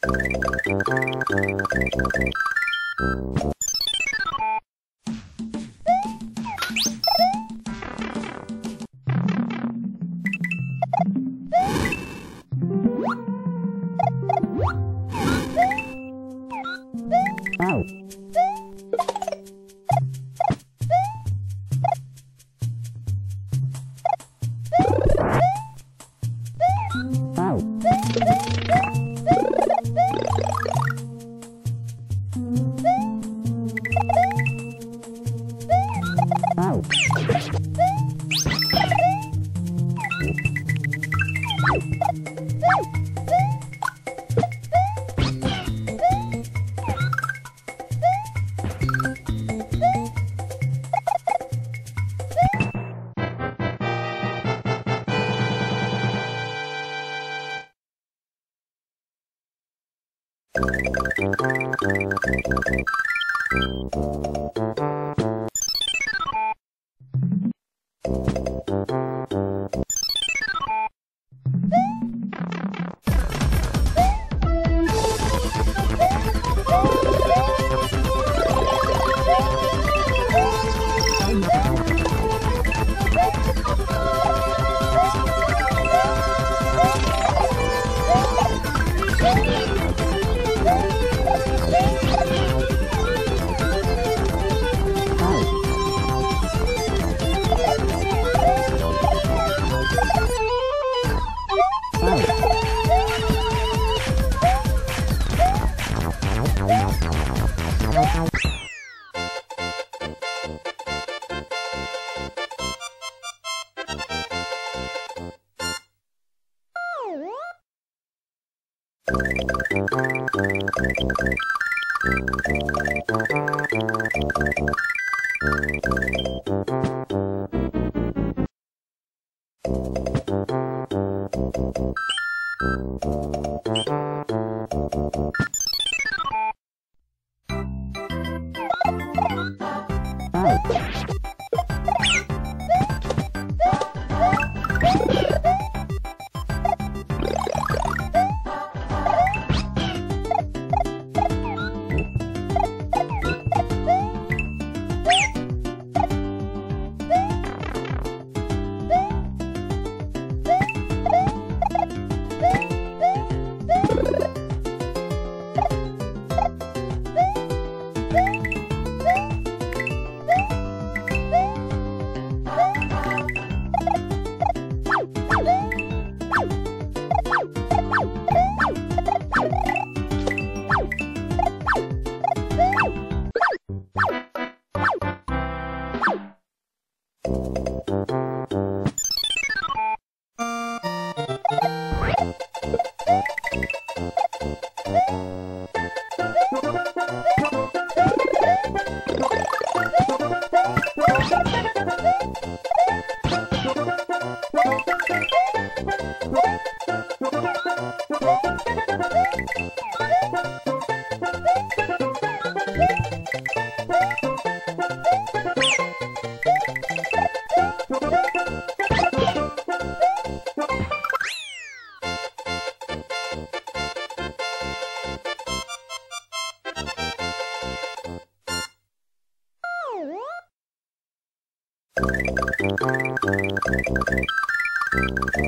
うん。you you Thank you.